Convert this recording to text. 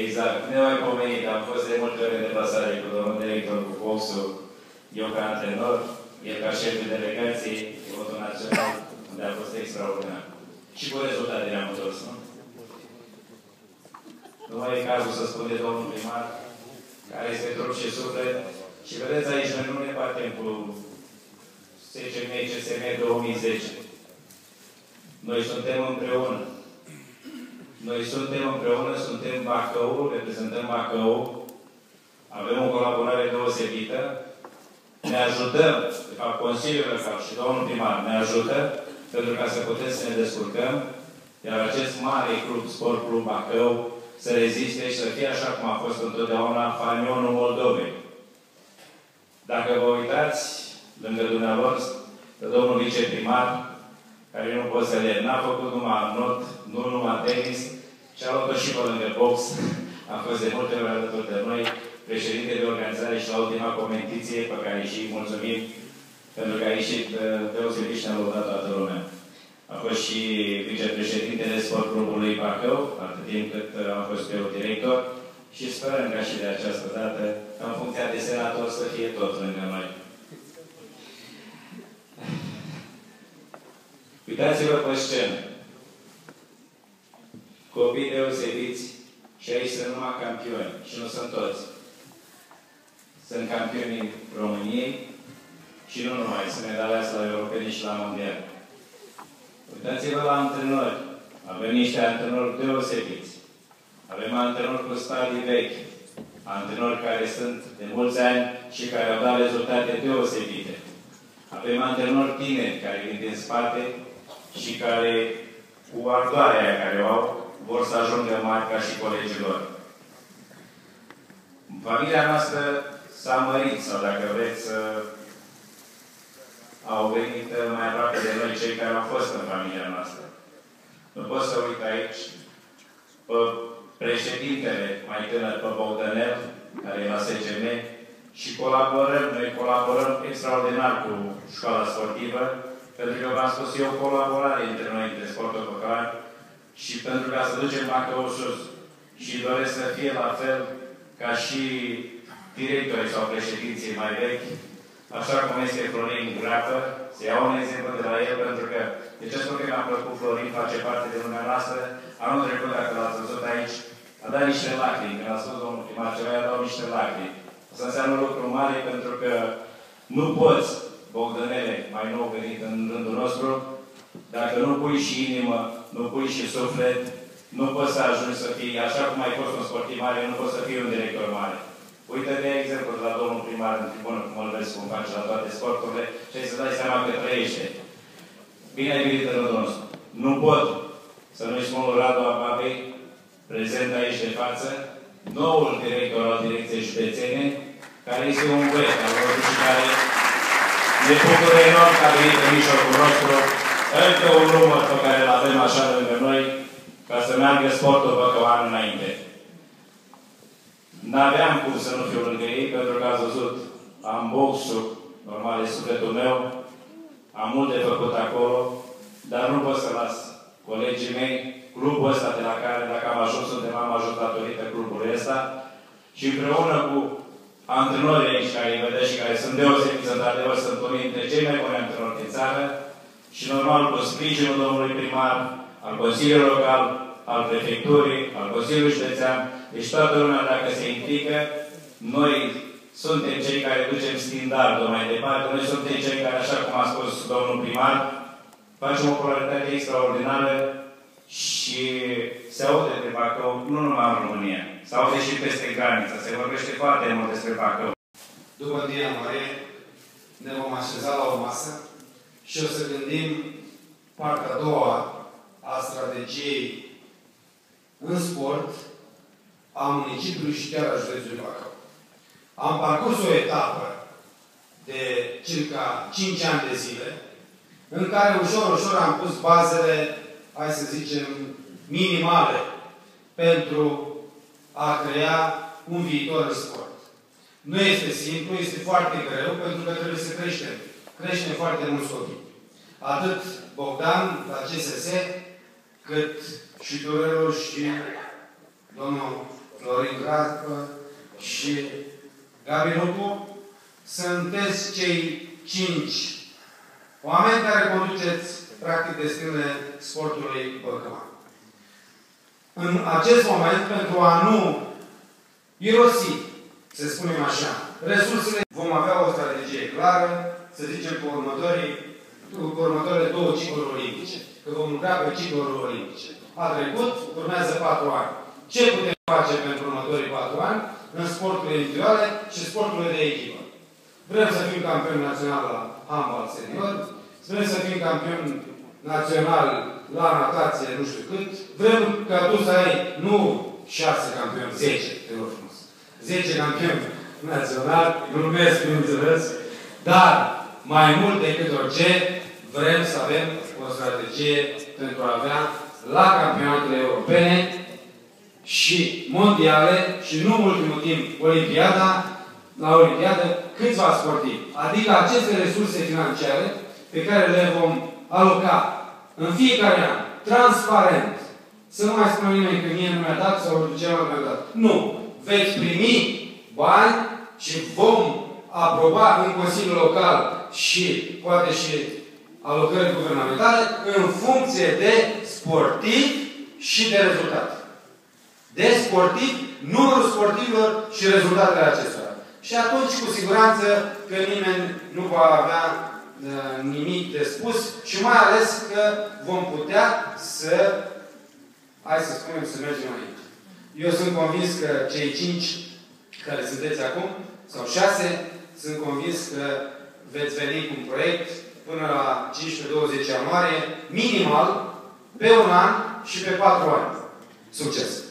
Exact. Nemaipomenit. Am fost de multe ori în deplasare cu domnul director, cu boxul, eu ca antrenor, el ca șef de delegație, pilotul național, unde a fost extraordinar. Și cu rezultate ne-am întors, nu? Nu mai e cazul să spun de domnul primar, care este trup și suflet. Și vedeți aici, noi nu ne batem cu SCM, CSM 2010. Noi suntem împreună. Noi suntem împreună, suntem Bacău, reprezentăm Bacău, avem o colaborare deosebită, ne ajutăm, de fapt Consiliul Local și domnul primar ne ajută pentru ca să putem să ne descurcăm, iar acest mare club, Sport Club Bacău, să reziste și să fie așa cum a fost întotdeauna fanionul Moldovei. Dacă vă uitați lângă dumneavoastră, domnul viceprimar, care nu pot să le n-a făcut numai not, nu numai tenis, și a luat-o și pe lângă box. A fost de multe ori alături de noi, președinte de organizare și la ultima competiție, pe care și mulțumim, pentru că a ieșit uh, deosebit și ne-a lăudat toată lumea. A fost și vicepreședintele sport clubului Bacău, atât timp cât uh, am fost eu director, și sperăm ca și de această dată, în funcția de senator, să fie tot lângă noi. Uitați-vă pe scenă. Copii deosebiți și aici sunt numai campioni. Și nu sunt toți. Sunt campionii României și nu numai, sunt medaliați la europeni și la mondial. Uitați-vă la antrenori. Avem niște antrenori deosebiți. Avem antrenori cu stadii vechi. Antrenori care sunt de mulți ani și care au dat rezultate deosebite. Avem antrenori tineri care vin din spate și care, cu ardoarea care o au, vor să ajungă mari ca și colegii lor. Familia noastră s-a mărit, sau dacă vreți, au venit mai aproape de noi cei care au fost în familia noastră. Nu pot să uit aici pe președintele mai tânăr, pe Bogdanel, care e la SCM, și colaborăm, noi colaborăm extraordinar cu școala sportivă, pentru că v-am spus eu colaborare între noi, între sportul păcar, și pentru ca să ducem Bacău sus. Și doresc să fie la fel ca și directorii sau președinții mai vechi, așa cum este Florin Grapă, să iau un exemplu de la el, pentru că, de ce spun că mi-a plăcut Florin, face parte de lumea noastră, anul trecut, dacă l-ați văzut aici, a dat niște lacrimi. Când a spus domnul primar ceva, a dat niște lacrimi. O să înseamnă lucru mare, pentru că nu poți, Bogdanele, mai nou venit în rândul nostru, dacă nu pui și inimă, nu pui și suflet, nu poți să ajungi să fii, așa cum ai fost un sportiv mare, nu poți să fii un director mare. Uite de exemplu de la domnul primar în tribună, cum îl vezi cum face la toate sporturile, și ai să dai seama că trăiește. Bine ai venit în rândul nostru. Nu pot să nu-i spun lui Radu Ababei, prezent aici de față, noul director al Direcției Județene, care este un băiat al lor și care ne bucură enorm că a venit în mijlocul nostru. Încă un număr pe care îl avem așa lângă noi, ca să meargă sportul Băcăuan înainte. N-aveam cum să nu fiu lângă ei, pentru că ați văzut, am boxul, normal, e sufletul meu, am mult de făcut acolo, dar nu pot să las colegii mei, clubul ăsta de la care, dacă am ajuns unde m-am ajuns datorită clubului ăsta, și împreună cu antrenorii aici care îi vedeți și care sunt deosebiți, într-adevăr, sunt unii dintre cei mai buni antrenori din țară, și normal cu sprijinul domnului primar, al Consiliului Local, al Prefecturii, al Consiliului Județean, deci toată lumea, dacă se implică, noi suntem cei care ducem standardul mai departe, noi suntem cei care, așa cum a spus domnul primar, facem o polaritate extraordinară și se aude de Bacău, nu numai în România, se aude și peste graniță, se vorbește foarte mult despre Bacău. După 1 ianuarie ne vom așeza la o masă și o să gândim partea a doua a strategiei în sport a municipiului și chiar a județului Bacău. Am parcurs o etapă de circa 5 ani de zile, în care ușor, ușor am pus bazele, hai să zicem, minimale pentru a crea un viitor în sport. Nu este simplu, este foarte greu, pentru că trebuie să creștem. Creștem foarte mulți copii. Atât Bogdan, la CSS, cât și Durelu și domnul Florin Grapă și Gabi Lupu, sunteți cei cinci oameni care conduceți practic destinele sportului Băcăman. În acest moment, pentru a nu irosi, să spunem așa, resursele, vom avea o strategie clară, să zicem, cu, următorii, cu următoarele două cicluri olimpice. Că vom lucra pe cicluri olimpice. A trecut, urmează patru ani. Ce putem face pentru următorii patru ani în sporturile individuale și sporturile de echipă? Vrem să fim campioni național la handbal senior, vrem să fim campioni național la natație, nu știu cât, vrem ca tu să ai nu șase campioni, zece, te rog frumos. Zece campioni național, glumesc, bineînțeles, dar mai mult decât orice, vrem să avem o strategie pentru a avea la campionatele europene și mondiale și nu în ultimul timp Olimpiada, la Olimpiadă, câțiva sportivi. Adică aceste resurse financiare pe care le vom aloca în fiecare an, transparent, să nu mai spună nimeni că mie nu mi-a dat sau celălalt mi-a dat. Nu. Veți primi bani și vom aproba în Consiliul Local și poate și alocări guvernamentale în funcție de sportiv și de rezultat. De sportiv, numărul sportivilor și rezultatele acestora. Și atunci, cu siguranță, că nimeni nu va avea uh, nimic de spus și mai ales că vom putea să, hai să spunem, să mergem aici. Eu sunt convins că cei cinci care sunteți acum, sau șase, sunt convins că veți veni cu un proiect până la 15-20 ianuarie, minimal, pe un an și pe patru ani. Succes!